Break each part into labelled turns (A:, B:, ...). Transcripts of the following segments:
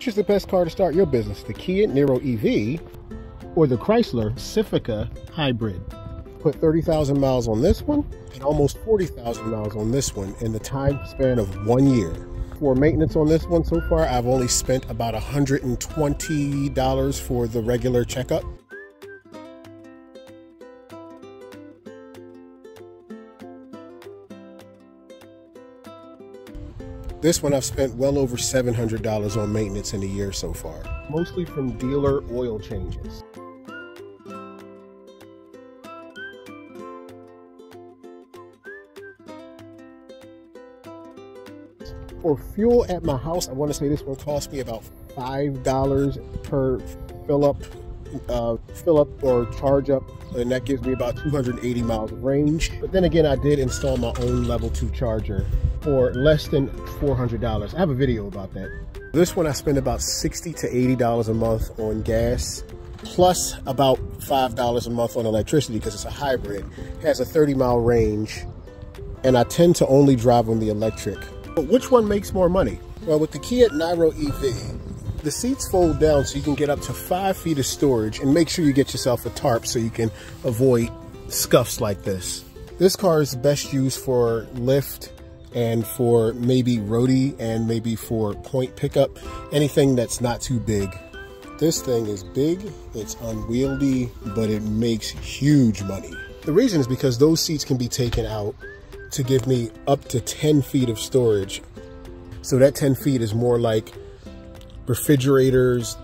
A: Which is the best car to start your business, the Kia Niro EV or the Chrysler Pacifica Hybrid? Put 30,000 miles on this one and almost 40,000 miles on this one in the time span of one year. For maintenance on this one so far, I've only spent about $120 for the regular checkup. This one I've spent well over $700 on maintenance in a year so far, mostly from dealer oil changes. For fuel at my house, I want to say this one cost me about $5 per fill up, uh, fill up or charge up, and that gives me about 280 miles of range. But then again, I did install my own level 2 charger for less than $400. I have a video about that. This one I spend about 60 to $80 a month on gas, plus about $5 a month on electricity because it's a hybrid. It has a 30 mile range, and I tend to only drive on the electric. But which one makes more money? Well, with the Kia Niro EV, the seats fold down so you can get up to five feet of storage and make sure you get yourself a tarp so you can avoid scuffs like this. This car is best used for Lyft and for maybe Roadie and maybe for Point Pickup, anything that's not too big. This thing is big, it's unwieldy, but it makes huge money. The reason is because those seats can be taken out to give me up to 10 feet of storage. So that 10 feet is more like refrigerators,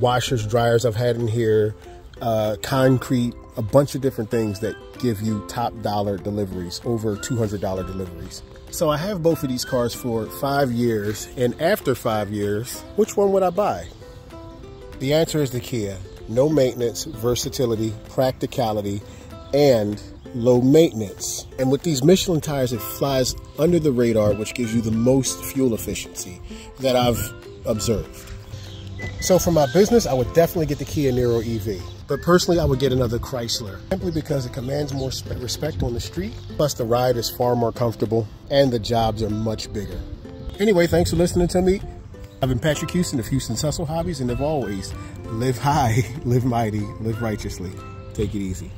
A: washers, dryers I've had in here, uh, concrete, a bunch of different things that give you top dollar deliveries, over $200 deliveries. So I have both of these cars for five years, and after five years, which one would I buy? The answer is the Kia. No maintenance, versatility, practicality, and low maintenance. And with these Michelin tires, it flies under the radar, which gives you the most fuel efficiency that I've observed. So for my business, I would definitely get the Kia Niro EV. But personally, I would get another Chrysler, simply because it commands more respect on the street, plus the ride is far more comfortable, and the jobs are much bigger. Anyway, thanks for listening to me. I've been Patrick Houston of Houston's Hustle Hobbies, and as always, live high, live mighty, live righteously. Take it easy.